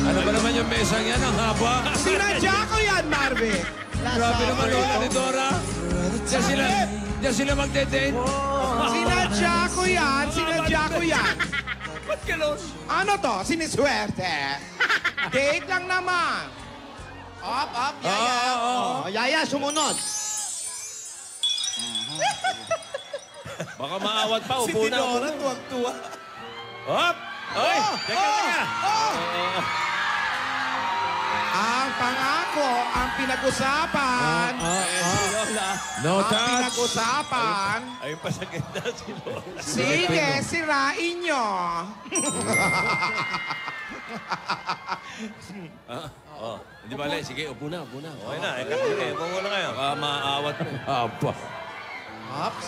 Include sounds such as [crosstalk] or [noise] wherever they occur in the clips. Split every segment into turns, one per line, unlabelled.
Ano ba
naman yung mesang yan? Ang haba.
Sinadya ko yan, Marvin.
Grabe naman lola ni Dora. Diyan sila, diyan sila magde-date.
Sinadya ko yan, sinadya ko yan.
Ba't ganun?
Ano to? Siniswerte. Date lang naman. Up, up, yaya.
oo, oo.
Oh, Yaya, sumunod.
Baka maawat pa,
Si
upo na. upo
Tinora,
na.
tuwag-tuwa.
Hop! Oy! Teka, teka!
Oh!
Oo.
Ang pangako, ang pinag-usapan.
Eh, si Lola.
No
ang
touch.
pinag-usapan.
Ayun pa sa ganda si Lola.
Sige, sirain nyo. [laughs]
Oh, hindi ba, Sige, upo na, upo na. Okay na, eh, sige, upo muna kayo. Baka maawat mo.
Haba.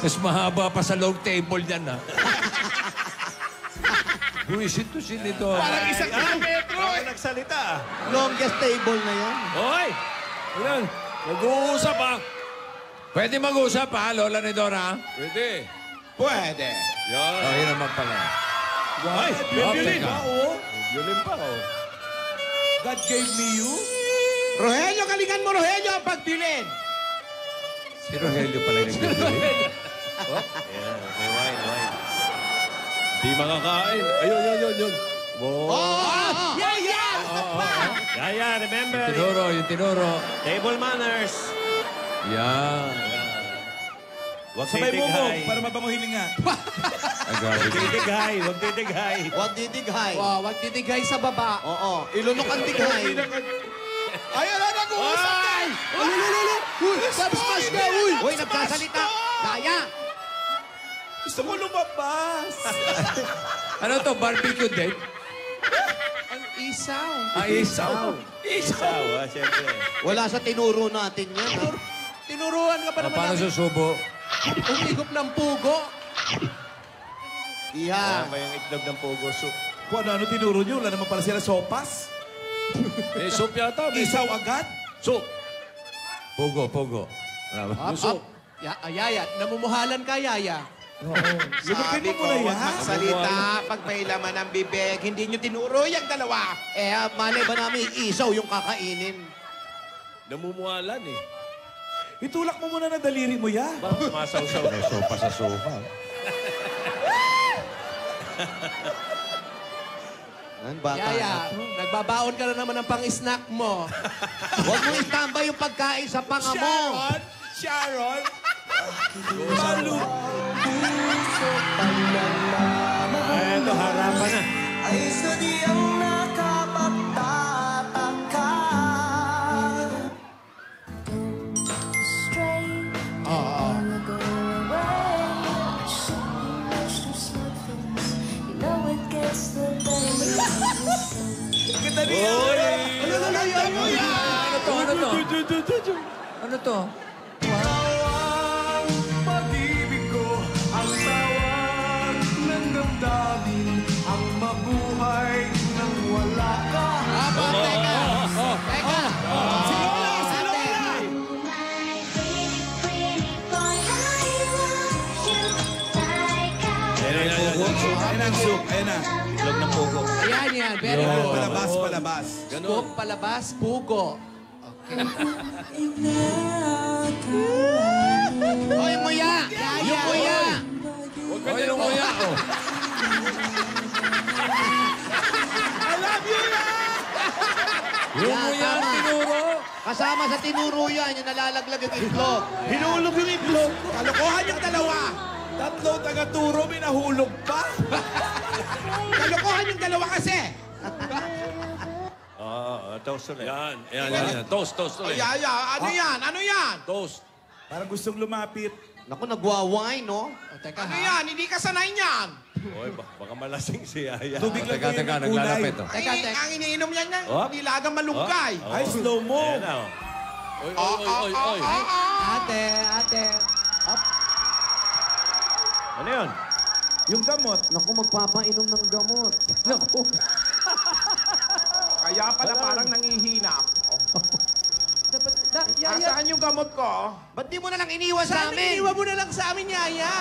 Mas mahaba pa sa long table yan, ha? [laughs] Buisit to si Dora.
Parang isang kilometro
Baka
eh.
nagsalita ah.
Longest table na yan.
Hoy! Ilan? Nag-uusap ah.
Pwede mag-usap, ha, Lola ni Dora?
Pwede.
Pwede.
Yan.
Oh, yun naman pala.
Ay,
Oh,
violin
teka.
pa, oh. Violin pa, oh.
God gave me you. Rogelio, galingan mo, Rogelio, ang pagbilin.
Si Rogelio pala yung [laughs] nagbibili.
Ayan, may wine, wine. Di makakain. Ayun, yun, yun, yun. Wow.
Oh, yeah, yeah.
Yeah, yeah, remember.
Tinuro, yung tinuro.
Table manners.
Yan.
Huwag
Sabay mo mo,
titighay.
para mabango hininga.
Huwag titighay, huwag titighay.
Huwag didighay.
Wow, wag titigay sa baba.
Oo, ilunok ang dighay.
Ayun na, nag-uusap na.
Ay!
Uy, uy, uy, uy! Uy, smash na, uy!
Uy, nagsasalita. Yaya,
Gusto mo lumabas. [laughs]
Ano to, barbecue date?
Ang isaw.
Ah, isaw.
Isaw, ah, siyempre.
wala sa tinuro natin yan. ah.
Tinuruan ka pa naman
paano
namin.
susubo?
Umigop ng pugo.
Iha.
pa yung itlog ng pogo soup.
Kung ano, ano tinuro nyo, wala naman pala sila sopas.
Eh, soup yata. may
Isaw agad.
Soup.
Pogo, pogo. Wala ba?
Up, up. Ya, ah, yaya, namumuhalan ka, yaya.
Sabi ko,
mo na
huwag
yan.
magsalita pag may laman ng bibig. Hindi nyo tinuro yung dalawa.
Eh, ah, malay ba namin isaw yung kakainin?
Namumuhalan eh.
Itulak mo muna ng daliri mo, ya.
Baka masaw-saw.
Sopa sa sofa.
Ang bata
Yaya,
na
nagbabaon ka na naman ng pang-snack mo.
Huwag mo itambay yung pagkain sa panga mo.
Sharon.
Malu.
Ay, ito, harapan na.
ay sadyang nakapagtataka
Uy!
Ano to, ano to? Ano to?
Ang ang mabuhay nang wala ka
Aba, teka. Teka.
Si Lola, si Lola.
Ayan, ayan, ayan, ayan.
Ayan ang soup. Ayan na.
Itlog ng pogo.
Ayan yan, very good.
Palabas, palabas.
Scoop, palabas, pugo.
O, [laughs] yung muya! Yung muya! Kasama sa tinuro yan, yung nalalaglag yung itlog.
Hinulog yung itlog. Kalokohan yung dalawa.
Tatlo taga-turo, may nahulog pa. [laughs]
Kalokohan yung dalawa kasi.
Ah, toast ulit. Yan, yan, yan, yan. Toast, toast ulit.
yaya, ano yan? Ano yan?
Toast.
Parang gustong lumapit.
Naku, nagwa-wine, no?
O, teka
Ano
ha.
yan? Hindi ka sanay niyan.
Oy, bak- baka malasing si Yaya.
Tubig lang
Teka,
yung
teka,
kulay.
naglalapit. Oh.
Teka,
Ang,
teka.
ang iniinom niya niya,
Oh.
nilagang malunggay.
Oh.
Ay, slow mo.
Ayan na, oh. Oy, oy, oy, oy, oy.
Ate, ate.
Ano yun?
Yung gamot.
Naku, magpapainom ng gamot. [laughs] Naku.
Kaya pala parang nangihina ako.
Dapat, da, yaya.
Nasaan yung gamot ko?
Ba't di mo na lang iniwan sa amin?
iniwan mo na lang sa amin, yaya.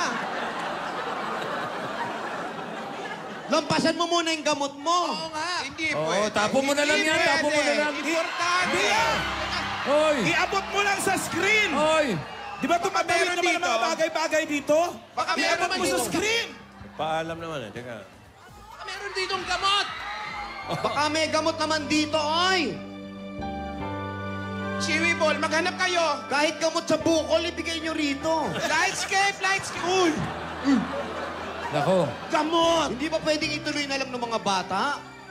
Lampasan mo muna yung gamot mo.
Oo nga.
Hindi
Oo,
pwede.
tapo mo na lang yan, tapo mo na lang.
Importante.
Hoy!
Iabot mo lang sa screen.
Hoy!
Di ba tumatawid
meron
naman ang
dito?
mga bagay-bagay dito?
Baka meron
Iabot mo sa
dito.
screen.
Paalam naman eh. Teka.
Meron ditong gamot.
Baka may gamot naman dito, oy!
Chiwi ball, maghanap kayo.
Kahit gamot sa bukol, ibigay nyo rito.
Lightscape, lightscape. Uy!
Nako.
Gamot! Hindi ba pwedeng ituloy na lang ng mga bata?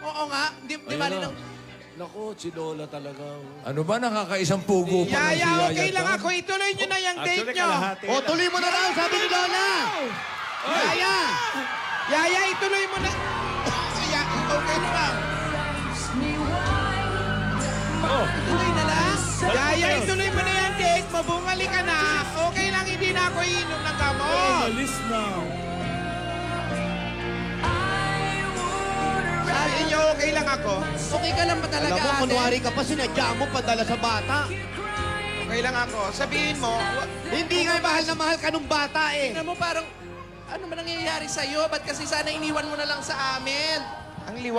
Oo nga. Di, di
Ayun
bali
na.
nang...
Naku, si Lola talaga.
Ano ba nakakaisang pugo pa ng si
Yaya,
Yaya
okay lang
to?
ako. Ituloy nyo na yung date
Actually,
nyo.
kalahati
O,
na.
tuloy mo na lang, sabi ni Lola! Yaya!
Yaya, ituloy mo na. Yaya, okay lang.
Tuloy na lang.
Yaya, ituloy mo na yung date mo. Bungali ka na. Okay lang, hindi na ako iinom ng gamot.
Alis na.
Niyo, okay lang ako.
Okay ka lang ba talaga,
Alam mo,
ate?
kunwari ka pa, sinadya mo padala sa bata.
Okay lang ako. Sabihin mo,
Hindi nga mahal na mahal ka nung bata eh.
Tingnan mo parang... Ano ba nangyayari sa'yo? Ba't kasi sana iniwan mo na lang sa amin?
ang liwa.